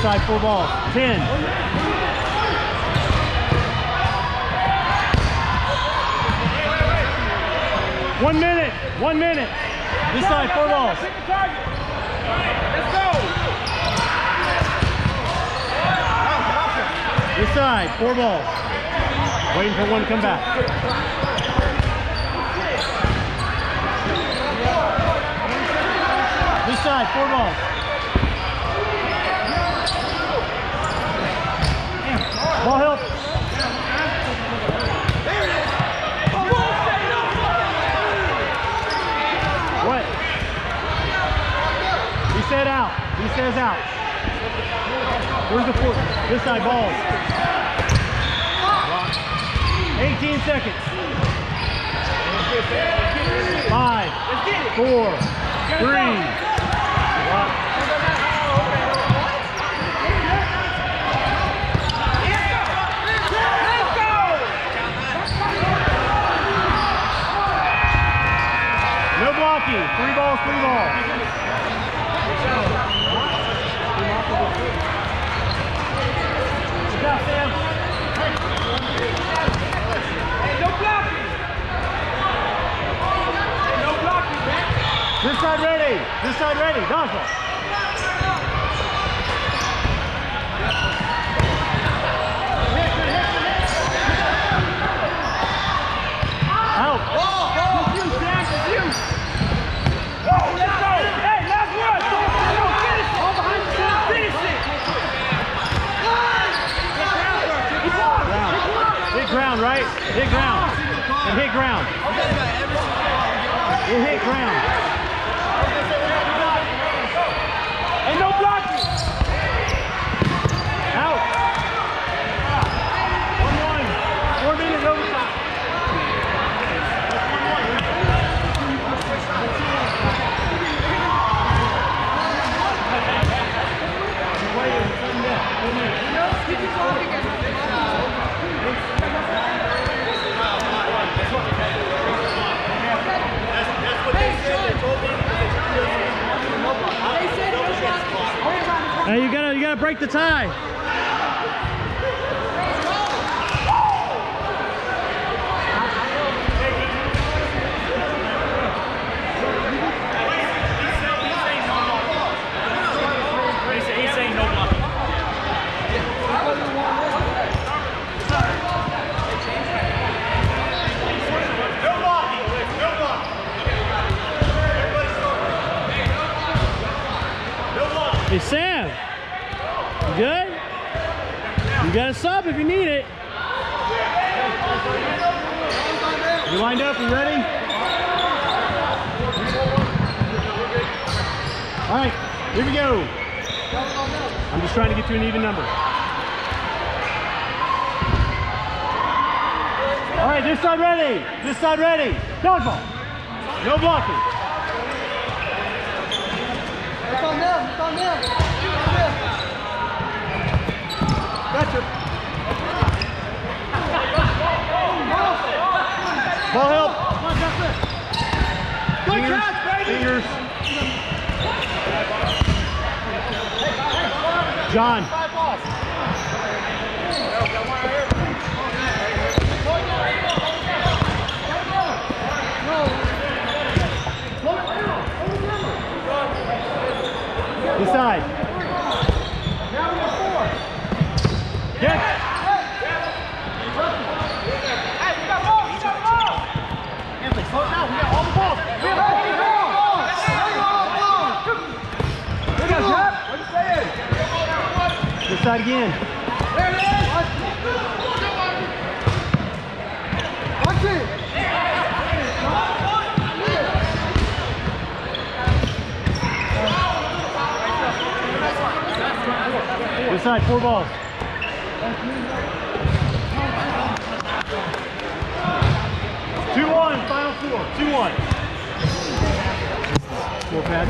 This side, four balls. 10. One minute. One minute. This side, four balls. Let's go. This side, four balls. Waiting for one to come back. This side, four balls. Ball help. What? He said out. He says out. Where's the four? This side, balls. 18 seconds. Five, four, three. No blocking. Three balls, three balls. This side ready. This side ready. Dodgeball. Out. It's you, Sam. It's you. Go, let's go. Hey, last one. Go, go, finish it. All behind you, Sam. Finish it. Ground. Hit ground, right? Hit ground. And hit ground. It hit ground. Hey, you gotta you gotta break the tie. He's saying no blocking. Hey Sam, you good? You got a sub if you need it. You lined up? You ready? All right, here we go. I'm just trying to get to an even number. All right, this side ready. This side ready. Dodgeball. No blocking. It's on them. It's on them. Ball help. Good Fingers, catch, baby. fingers. John. Five balls. This side. Now we got This side again. There it is. Watch it. This side, four balls. Two one, final four. Two one. Four pad.